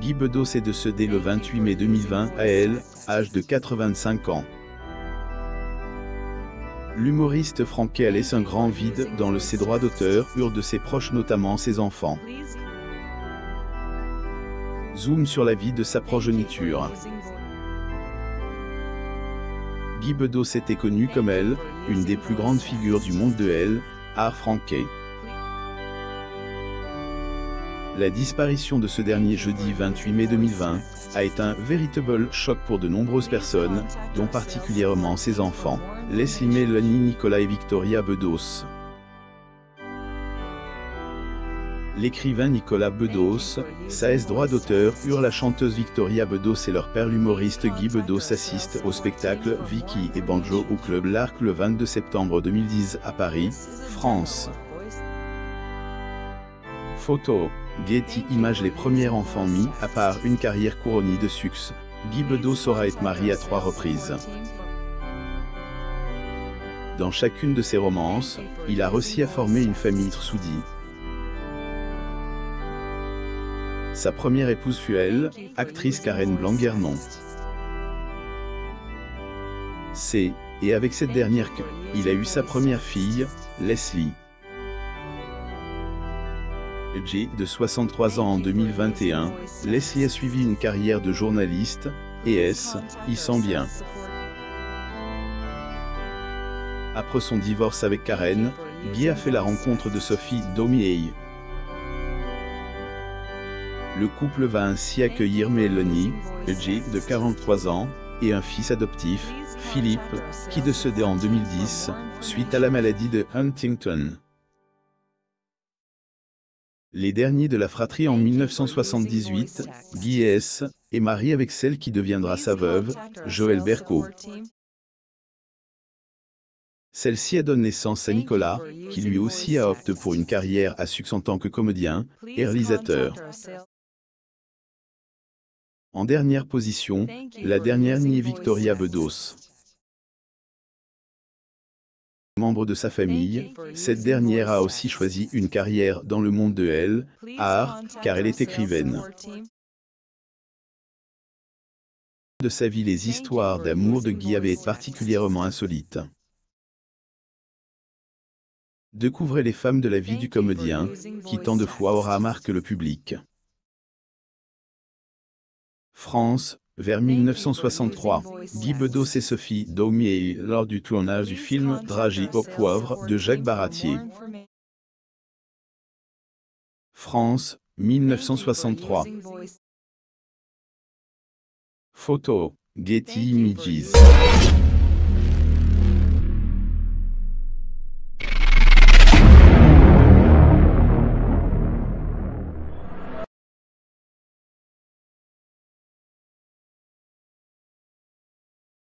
Guy Bedos est décédé le 28 mai 2020 à elle, âge de 85 ans. L'humoriste Franquet a laissé un grand vide dans le ses droits d'auteur, eurent de ses proches notamment ses enfants. Zoom sur la vie de sa progéniture. Guy Bedos était connu comme elle, une des plus grandes figures du monde de elle, art Franquet. La disparition de ce dernier jeudi 28 mai 2020 a été un véritable choc pour de nombreuses personnes, dont particulièrement ses enfants, Leslie Mélanie Nicolas et Victoria Bedos. L'écrivain Nicolas Bedos, sa droit d'auteur, eurent la chanteuse Victoria Bedos et leur père l'humoriste Guy Bedos assistent au spectacle Vicky et Banjo au Club L'Arc le 22 septembre 2010 à Paris, France. Photo Getty Images Les premiers enfants mis à part une carrière couronnée de succès. Guy Bedos aura été marié à trois reprises. Dans chacune de ses romances, il a réussi à former une famille soudie. Sa première épouse fut elle, actrice Karen Blanc-Guernon. C'est, et avec cette dernière que, il a eu sa première fille, Leslie. J, de 63 ans en 2021, Leslie a suivi une carrière de journaliste, et S, y sent bien. Après son divorce avec Karen, Guy a fait la rencontre de Sophie Domiei. Le couple va ainsi accueillir Mélanie, J, de 43 ans, et un fils adoptif, Philippe, qui décédé en 2010, suite à la maladie de Huntington. Les derniers de la fratrie en 1978, Guy S., est marié avec celle qui deviendra sa veuve, Joël Berco. Celle-ci a donné naissance à Nicolas, qui lui aussi a pour une carrière à succès en tant que comédien et réalisateur. En dernière position, la dernière niée Victoria Bedos membre de sa famille, cette dernière a aussi choisi une carrière dans le monde de elle, art, car elle est écrivaine. De sa vie les histoires d'amour de Guy avaient été particulièrement insolites. Découvrez les femmes de la vie du comédien, qui tant de fois aura marqué le public. France, vers 1963, Guy Bedos et Sophie Daumier lors du tournage du film Dragie au poivre de Jacques Baratier. France, 1963. Photo, Getty Images.